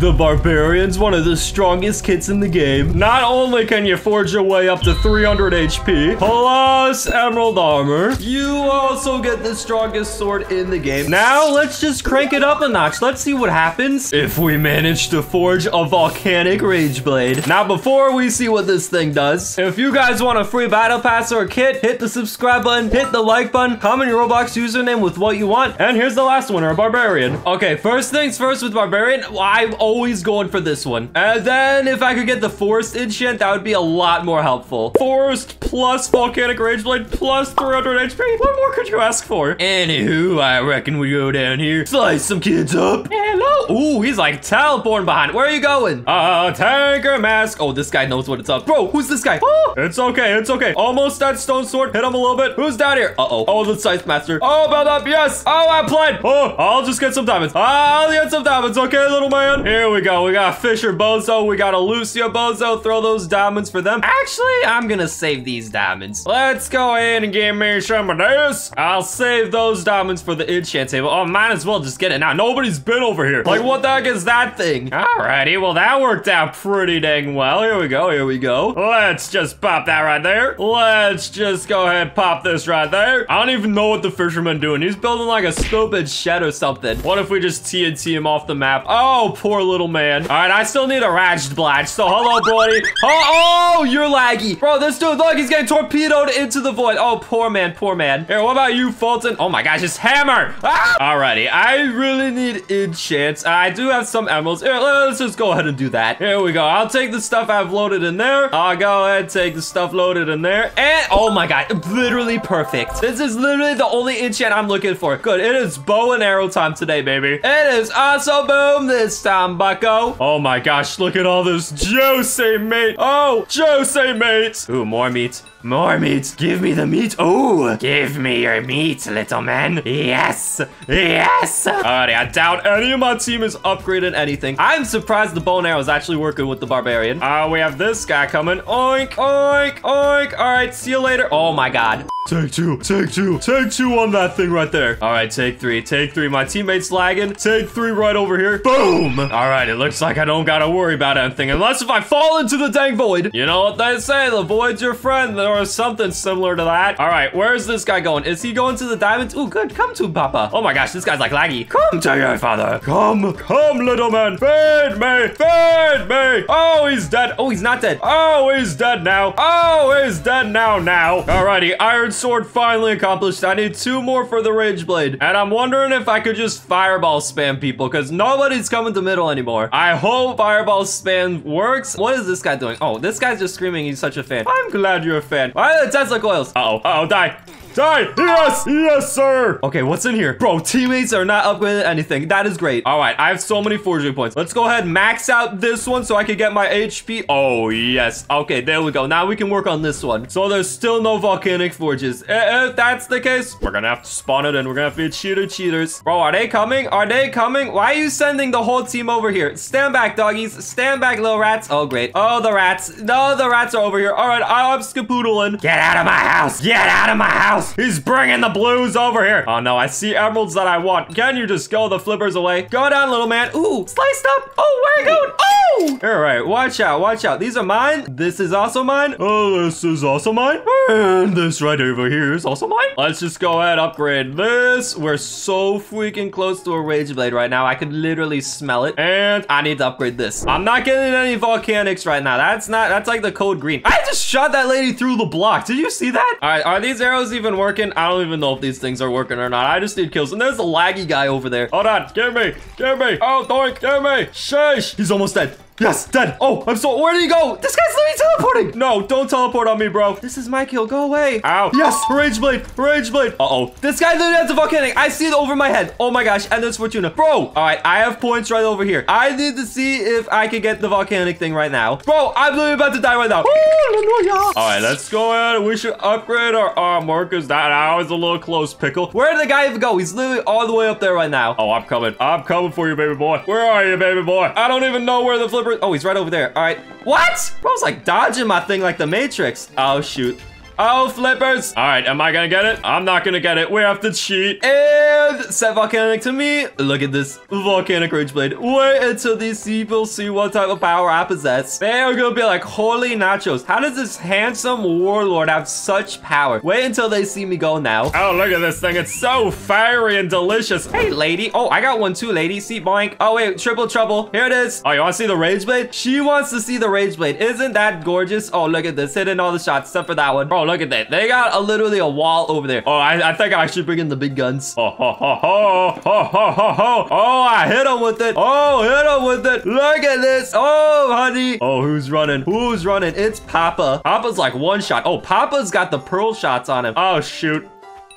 The Barbarian's one of the strongest kits in the game. Not only can you forge your way up to 300 HP, plus Emerald Armor, you also get the strongest sword in the game. Now, let's just crank it up a notch. Let's see what happens if we manage to forge a Volcanic Rage Blade. Now, before we see what this thing does, if you guys want a free Battle Pass or a kit, hit the subscribe button, hit the like button, comment your Roblox username with what you want, and here's the last winner, a Barbarian. Okay, first things first with Barbarian, I'm always going for this one. And then if I could get the Forest enchant, that would be a lot more helpful. Forest plus Volcanic Rage Blade plus 300 HP. What more could you ask for? Anywho, I reckon we go down here, slice some kids up. Hello. Ooh, he's like teleporting behind. Where are you going? Uh, tanker mask. Oh, this guy knows what it's up. Bro, who's this guy? Oh, it's okay, it's okay. Almost that stone sword. Hit him a little bit. Who's down here? Uh-oh. Oh, the scythe master. Oh, build up. Yes. Oh, I applied. Oh, I'll just get some diamonds. I'll get some diamonds. Okay, little man. Here we go. We got Fisher Bozo. We got a Lucio Bozo. Throw those diamonds for them. Actually, I'm gonna save these diamonds. Let's go ahead and give me some of this. I'll save those diamonds for the enchant table. Oh, might as well just get it now. Nobody's been over here. Like, what the heck is that thing? Alrighty, well, that worked out pretty dang well. Here we go. Here we go. Let's just pop that right there. Let's just go ahead pop this right there. I don't even know what the fisherman doing. He's building like a stupid shed or something. What if we just TNT him off the map? Oh, poor little man. All right, I still need a Rage Blade. So hello, buddy. Oh, oh, you're laggy. Bro, this dude, look, he's getting torpedoed into the void. Oh, poor man, poor man. Here, what about you, Fulton? Oh my gosh, his hammer. Ah! Alrighty, I really need enchants. I do have some emeralds. Here, let's just go ahead and do that. Here we go. I'll take the stuff I've loaded in there. I'll go ahead and take the stuff loaded in there. And, oh my god, literally perfect. This is literally the only enchant I'm looking for. Good, it is bow and arrow time today, baby. It is also boom this time, bucko. Oh my gosh, look at all this juicy meat. Oh, juicy meat. Ooh, more meat. More meat. Give me the meat. Oh, give me your meat, little man. Yes. Yes. Alrighty, I doubt any of my team is upgraded anything. I'm surprised the bow and arrow is actually working with the barbarian. Uh, we have this guy coming. Oink, oink, oink. All right, see you later. Oh my god. Take two, take two, take two on that thing right there. All right, take three, take three. My teammate's lagging. Take three right over here. Boom. All right, it looks like I don't gotta worry about anything unless if I fall into the dang void. You know what they say, the void's your friend or something similar to that. All right, where's this guy going? Is he going to the diamonds? Oh, good. Come to Papa. Oh my gosh, this guy's like laggy. Come to your father. Come, come, little man. Feed me, feed me. Oh, he's dead. Oh, he's not dead. Oh, he's dead now. Oh, he's dead now, now. Alrighty, Iron Sword finally accomplished. I need two more for the Rage Blade. And I'm wondering if I could just Fireball spam people because nobody's coming to middle anymore. I hope Fireball spam works. What is this guy doing? Oh, this guy's just screaming he's such a fan. I'm glad you're a fan. Why are the Tesla coils? Uh-oh, uh-oh, die. Die! Yes! Yes, sir! Okay, what's in here? Bro, teammates are not upgraded anything. That is great. All right, I have so many forging points. Let's go ahead and max out this one so I can get my HP. Oh, yes. Okay, there we go. Now we can work on this one. So there's still no volcanic forges. If that's the case, we're gonna have to spawn it and we're gonna have to be cheater cheaters. Bro, are they coming? Are they coming? Why are you sending the whole team over here? Stand back, doggies. Stand back, little rats. Oh, great. Oh, the rats. No, the rats are over here. All right, I'm skapoodling. Get out of my house. Get out of my house. He's bringing the blues over here. Oh, no, I see emeralds that I want. Can you just go the flippers away? Go down, little man. Ooh, sliced up. Oh, where are you going? Oh! All right, watch out, watch out. These are mine. This is also mine. Oh, this is also mine. And this right over here is also mine. Let's just go ahead upgrade this. We're so freaking close to a rage blade right now. I could literally smell it. And I need to upgrade this. I'm not getting any volcanics right now. That's not, that's like the code green. I just shot that lady through the block. Did you see that? All right, are these arrows even working? I don't even know if these things are working or not. I just need kills. And there's a laggy guy over there. Hold on. Give me. Give me. Oh, doink. Give me. Shush. He's almost dead. Yes, dead. Oh, I'm so. Where did he go? This guy's literally teleporting. No, don't teleport on me, bro. This is my kill. Go away. Ow. Yes, rage blade. Rage blade. Uh oh. This guy literally has a volcanic. I see it over my head. Oh my gosh. And there's Fortuna. Bro. All right. I have points right over here. I need to see if I can get the volcanic thing right now. Bro, I'm literally about to die right now. All right, let's go ahead. We should upgrade our armor because that now is a little close, Pickle. Where did the guy even go? He's literally all the way up there right now. Oh, I'm coming. I'm coming for you, baby boy. Where are you, baby boy? I don't even know where the flipper Oh, he's right over there. All right. What? Bro's like dodging my thing like the Matrix. Oh, shoot. Oh, flippers. All right, am I gonna get it? I'm not gonna get it. We have to cheat. And set volcanic to me. Look at this volcanic rage blade. Wait until these people see what type of power I possess. They are gonna be like, holy nachos. How does this handsome warlord have such power? Wait until they see me go now. Oh, look at this thing. It's so fiery and delicious. Hey, lady. Oh, I got one too, lady. See, boink. Oh, wait, triple trouble. Here it is. Oh, you wanna see the rage blade? She wants to see the rage blade. Isn't that gorgeous? Oh, look at this. Hitting all the shots except for that one. Bro, look at that. They got a, literally a wall over there. Oh, I, I think I should bring in the big guns. Oh, ho, ho, ho, ho, ho, ho. Oh, I hit him with it. Oh, hit him with it. Look at this. Oh, honey. Oh, who's running? Who's running? It's Papa. Papa's like one shot. Oh, Papa's got the pearl shots on him. Oh, shoot.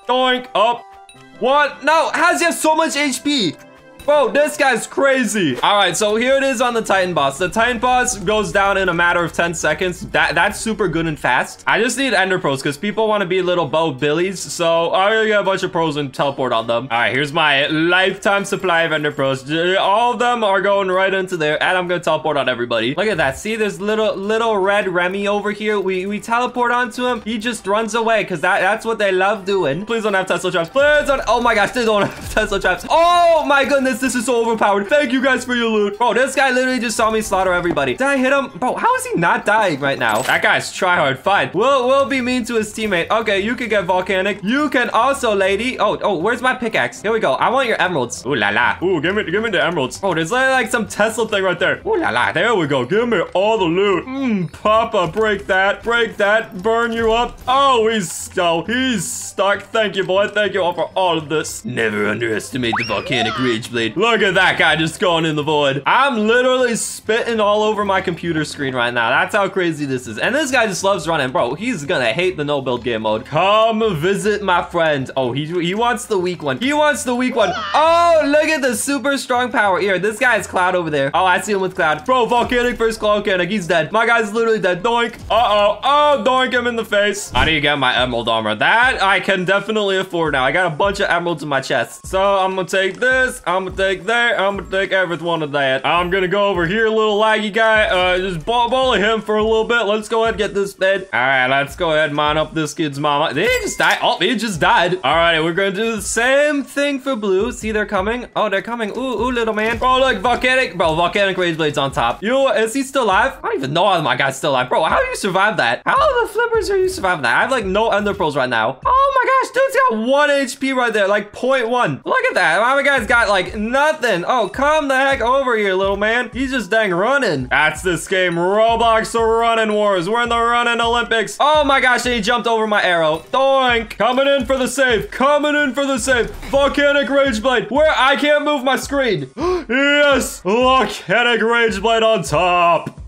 Doink. Up. Oh. What? No, how's he have so much HP? Bro, this guy's crazy. All right, so here it is on the Titan boss. The Titan boss goes down in a matter of 10 seconds. That That's super good and fast. I just need Ender Pearls because people want to be little Bo Billies. So I'm going to get a bunch of pearls and teleport on them. All right, here's my lifetime supply of Ender Pearls. All of them are going right into there, and I'm going to teleport on everybody. Look at that. See, there's little little red Remy over here. We, we teleport onto him. He just runs away because that, that's what they love doing. Please don't have Tesla traps. Please don't. Oh my gosh, they don't have Tesla traps. Oh my goodness this. This is so overpowered. Thank you guys for your loot. Bro, this guy literally just saw me slaughter everybody. Did I hit him? Bro, how is he not dying right now? That guy's tryhard. Fine. We'll, we'll be mean to his teammate. Okay, you can get volcanic. You can also, lady. Oh, oh, where's my pickaxe? Here we go. I want your emeralds. Ooh la la. Ooh, give me, give me the emeralds. Oh, there's like some Tesla thing right there. Ooh la la. There we go. Give me all the loot. Mmm, Papa, break that. Break that. Burn you up. Oh, he's, oh, he's stuck. Thank you, boy. Thank you all for all of this. Never underestimate the volcanic rage blade. Look at that guy just going in the void. I'm literally spitting all over my computer screen right now. That's how crazy this is. And this guy just loves running. Bro, he's gonna hate the no build game mode. Come visit my friend. Oh, he, he wants the weak one. He wants the weak one. Oh, look at the super strong power. Here, this guy is Cloud over there. Oh, I see him with Cloud. Bro, Volcanic first Volcanic. He's dead. My guy's literally dead. Doink. Uh-oh. Oh, doink him in the face. How do you get my emerald armor? That I can definitely afford now. I got a bunch of emeralds in my chest. So I'm gonna take this. I'm gonna take that. I'm gonna take every one of that. I'm gonna go over here, little laggy guy. Uh, just ball bully him for a little bit. Let's go ahead and get this bed. All right, let's go ahead and mine up this kid's mama. Did he just die? Oh, he just died. All right, we're gonna do the same thing for blue. See, they're coming. Oh, they're coming. Ooh, ooh, little man. Bro, look, volcanic. Bro, volcanic rage blades on top. You, is he still alive? I don't even know how my guy's still alive. Bro, how do you survive that? How the flippers are you surviving that? I have like no ender pearls right now. Oh my gosh, dude's got one HP right there, like 0.1. Look at that. My guy's got like nothing. Oh, come the heck over here, little man. He's just dang running. That's this game, Roblox Running Wars. We're in the running Olympics. Oh my gosh, he jumped over my arrow. Doink. Coming in for the save. Coming in for the save. Volcanic Rage Blade. Where I can't move my screen. yes. Volcanic Rage Blade on top.